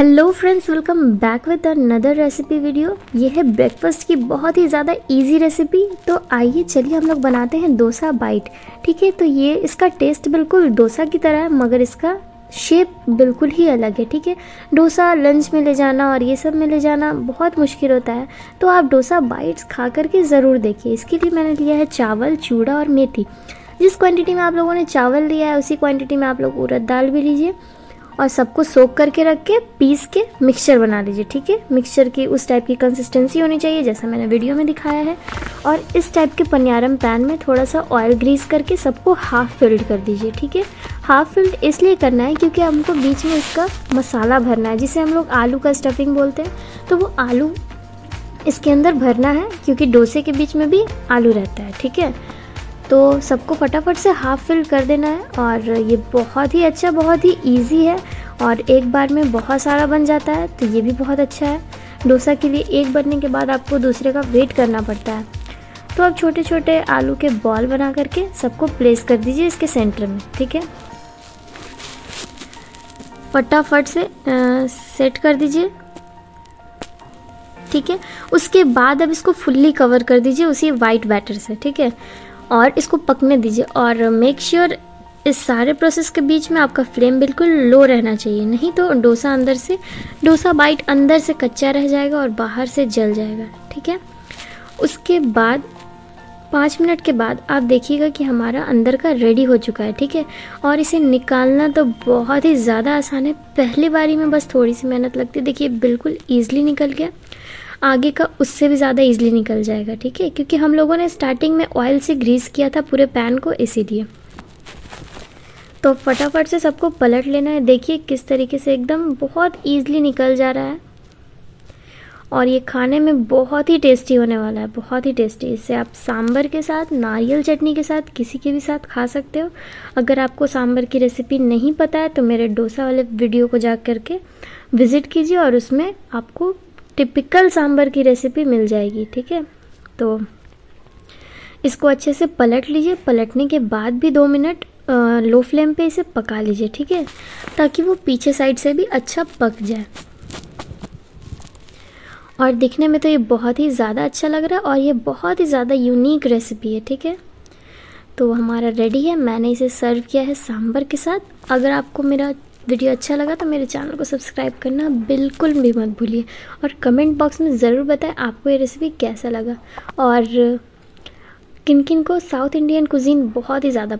Hello friends welcome back with another recipe video ये है breakfast की बहुत ही ज़्यादा इजी रेसिपी तो आइए चलिए हम लोग बनाते हैं डोसा बाइट ठीक है तो ये इसका टेस्ट बिल्कुल डोसा की तरह है, मगर इसका शेप बिल्कुल ही अलग है। ठीक है, डोसा लंच में ले जाना और ये सब में ले जाना बहुत मुश्किल होता है। तो आप डोसा बाइट्स खा करके ज़रूर देखिए। इसके लिए मैंने लिया है चावल, चूड़ा और मेथी। जिस क्वांटिटी में आप लोगों ने चावल लिया है, उसी क्वांटिटी में आप लोग उड़द दाल भी लीजिए। और सबको सोख करके रख के, पीस के मिक्सचर बना लीजिए, ठीक है? मिक्सचर की उस टाइप की कंसिस्टेंसी होनी चाहिए, जैसा मैंने वीडियो में दिखाया है। और इस टाइप के पनियारम पैन में थोड़ा सा ऑयल ग्रीस करके सबको हाफ़ फिल्ड कर दीजिए, ठीक है? हाफ़ फिल्ड इसलिए करना है क्योंकि हमको बीच में इसका मसाला भरना है, जिसे हम लोग आलू का स्टफिंग बोलते हैं। तो वो आलू इसके अंदर भरना है, क्योंकि डोसे के बीच में भी आलू रहता है, ठीक है? तो सबको फटाफट से हाफ़ फिल कर देना है और ये बहुत ही अच्छा बहुत ही इजी है और एक बार में बहुत सारा बन जाता है तो ये भी बहुत अच्छा है। डोसा के लिए एक बनने के बाद आपको दूसरे का वेट करना पड़ता है। तो आप छोटे छोटे आलू के बॉल बना करके सबको प्लेस कर दीजिए इसके सेंटर में ठीक है? फटाफट से आ, सेट कर दीजिए ठीक है? उसके बाद अब इसको फुल्ली कवर कर दीजिए उसी वाइट बैटर से ठीक है? और इसको पकने दीजिए और मेक श्योर sure इस सारे प्रोसेस के बीच में आपका फ्लेम बिल्कुल लो रहना चाहिए। नहीं तो डोसा अंदर से, डोसा बाइट अंदर से कच्चा रह जाएगा और बाहर से जल जाएगा, ठीक है? उसके बाद, पाँच मिनट के बाद आप देखिएगा कि हमारा अंदर का रेडी हो चुका है, ठीक है? और इसे निकालना तो बहुत ही ज़्यादा आसान है। पहली बारी में बस थोड़ी सी मेहनत लगती है। देखिए, बिल्कुल ईजिली निकल गया। आगे का उससे भी ज़्यादा इजीली निकल जाएगा, ठीक है? क्योंकि हम लोगों ने स्टार्टिंग में ऑयल से ग्रीस किया था, पूरे पैन को इसीलिए। तो फटाफट से सबको पलट लेना है। देखिए किस तरीके से एकदम बहुत ईजिली निकल जा रहा है। और ये खाने में बहुत ही टेस्टी होने वाला है, बहुत ही टेस्टी इससे आप सांबर के साथ, नारियल चटनी के साथ, किसी के भी साथ खा सकते हो। अगर आपको सांबर की रेसिपी नहीं पता है तो मेरे डोसा वाले वीडियो को जा करके विज़िट कीजिए और उसमें आपको टिपिकल सांबर की रेसिपी मिल जाएगी, ठीक है? तो इसको अच्छे से पलट लीजिए। पलटने के बाद भी दो मिनट लो फ्लेम पे इसे पका लीजिए, ठीक है? ताकि वो पीछे साइड से भी अच्छा पक जाए। और दिखने में तो ये बहुत ही ज़्यादा अच्छा लग रहा है और ये बहुत ही ज़्यादा यूनिक रेसिपी है, ठीक है? तो हमारा रेडी है। मैंने इसे सर्व किया है सांबर के साथ। अगर आपको मेरा वीडियो अच्छा लगा तो मेरे चैनल को सब्सक्राइब करना बिल्कुल भी मत भूलिए। और कमेंट बॉक्स में ज़रूर बताएँ आपको ये रेसिपी कैसा लगा। और किन किन को साउथ इंडियन कुजीन बहुत ही ज़्यादा